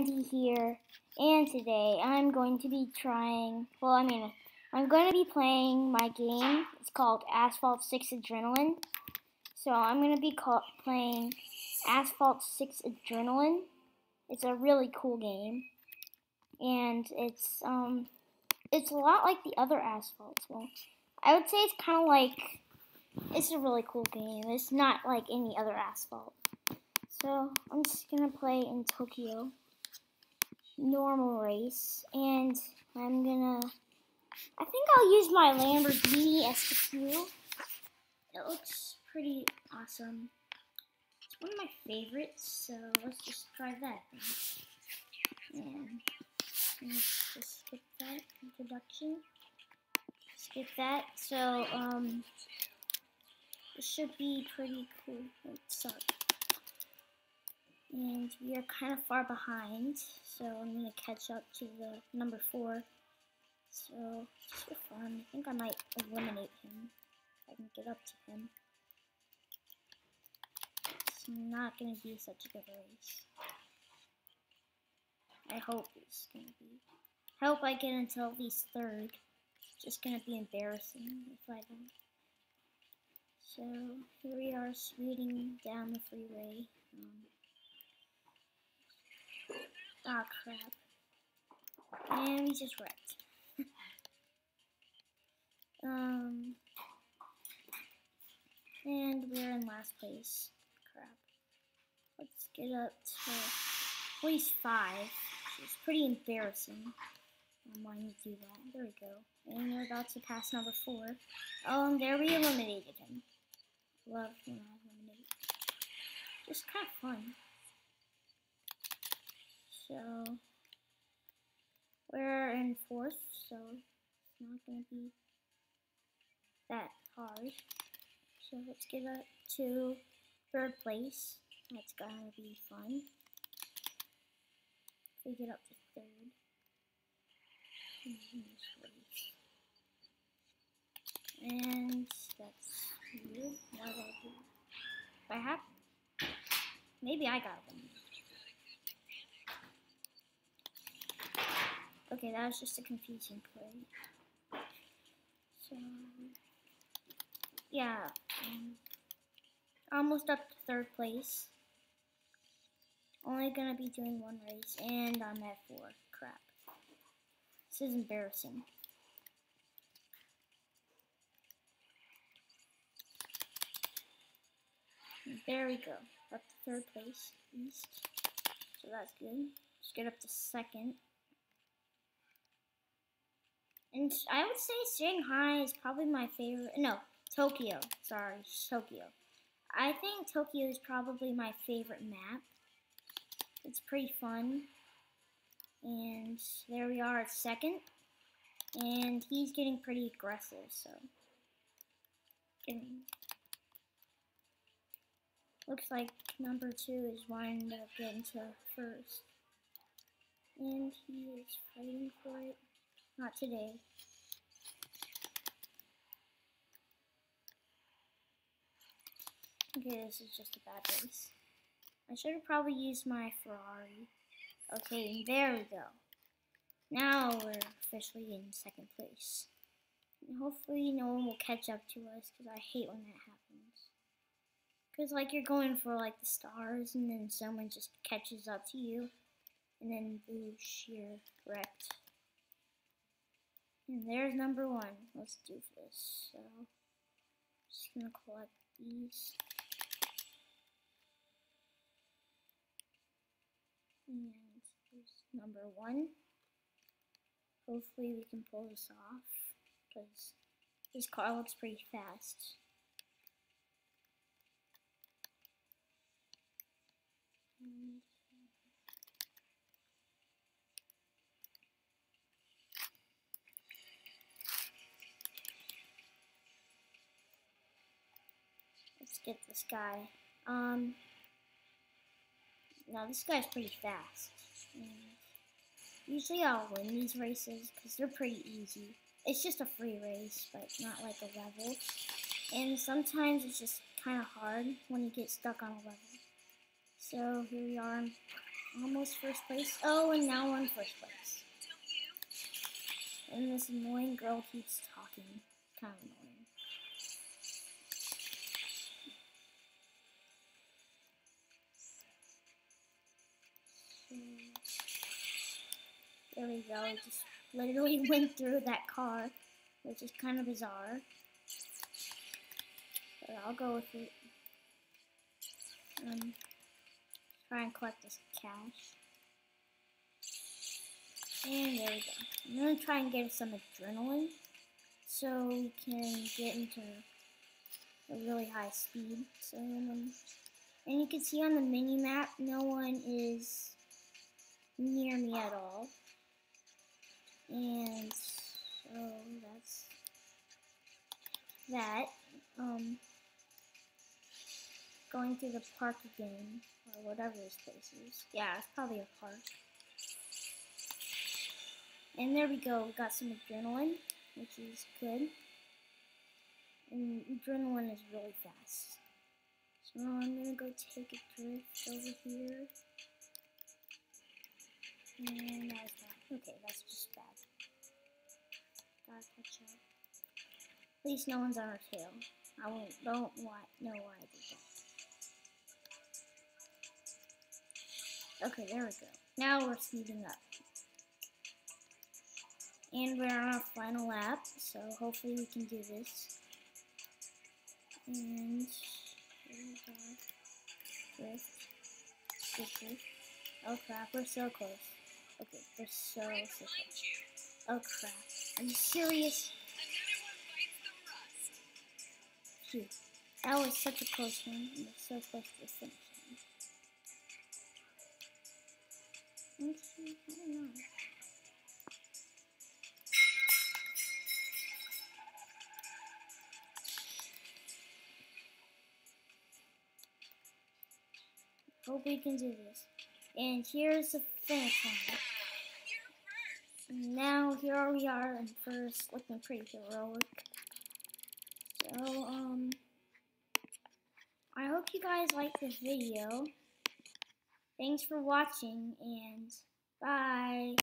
Andy here, and today I'm going to be trying, well, I mean, I'm going to be playing my game. It's called Asphalt 6 Adrenaline. So I'm going to be playing Asphalt 6 Adrenaline. It's a really cool game, and it's, um, it's a lot like the other Asphalts. Well, I would say it's kind of like, it's a really cool game. It's not like any other Asphalt. So I'm just gonna play in Tokyo normal race and I'm gonna I think I'll use my Lamborghini SQ. It looks pretty awesome. It's one of my favorites, so let's just try that. And let's just skip that introduction. Skip that. So um, it should be pretty cool. Let's start and we are kind of far behind, so I'm going to catch up to the number 4. So, just for fun, I think I might eliminate him, if I can get up to him. It's not going to be such a good race. I hope it's going to be. I hope I get until at least third. It's just going to be embarrassing if I don't. So, here we are speeding down the freeway. Um, Oh crap. And we just wrecked. um and we're in last place. Crap. Let's get up to place five. It's pretty embarrassing. I'm wanting to do that. There we go. And we're about to pass number four. And there we eliminated him. Love when I eliminate. Just kind of fun. So we're in fourth, so it's not going to be that hard. So let's get up to third place. That's going to be fun. If we get up to third. And that's. Why did I do I have, maybe I got one. Okay, that was just a confusing play. So, yeah, um, almost up to third place. Only gonna be doing one race, and I'm at four. Crap. This is embarrassing. There we go. Up to third place, east. So that's good. Let's get up to second. And I would say Shanghai is probably my favorite. No, Tokyo. Sorry, Tokyo. I think Tokyo is probably my favorite map. It's pretty fun. And there we are at second. And he's getting pretty aggressive, so. Getting. Looks like number two is winding up get into first. And he is fighting for it. Not today. Okay, this is just a bad race. I should have probably used my Ferrari. Okay, there we go. Now we're officially in second place. And hopefully no one will catch up to us because I hate when that happens. Because like you're going for like the stars and then someone just catches up to you and then you're wrecked. And there's number one. Let's do this. So, just gonna collect these. And here's number one. Hopefully we can pull this off because this car looks pretty fast. Get this guy. Um, now this guy's pretty fast. usually I'll win these races because they're pretty easy. It's just a free race, but not like a level. And sometimes it's just kind of hard when you get stuck on a level. So here we are. almost first place. Oh, and now we're in first place. And this annoying girl keeps talking. Kind of annoying. There we go. It just literally went through that car, which is kind of bizarre. But I'll go with it. Um, try and collect this cash. And there we go. I'm gonna try and get some adrenaline so we can get into a really high speed. So, um, and you can see on the mini map, no one is near me at all. And so that's that. Um, going to the park again, or whatever this place is. Yeah, it's probably a park. And there we go, we got some adrenaline, which is good. And adrenaline is really fast. So I'm gonna go take a drift over here. And. Okay, that's just bad. Gotta catch up. At least no one's on our tail. I won't, don't want, know why I did that. Okay, there we go. Now we're speeding up. And we're on our final lap, so hopefully we can do this. And here we go. Drift. Drift. Oh crap, we're so close. Okay, we're so, so close. Oh crap. Are you serious? Phew. That was such a close one. We're so close to the finish line. I don't know. Hope we can do this. And here's the finish line. Now here we are in first, looking pretty heroic. So, um, I hope you guys like this video. Thanks for watching, and bye.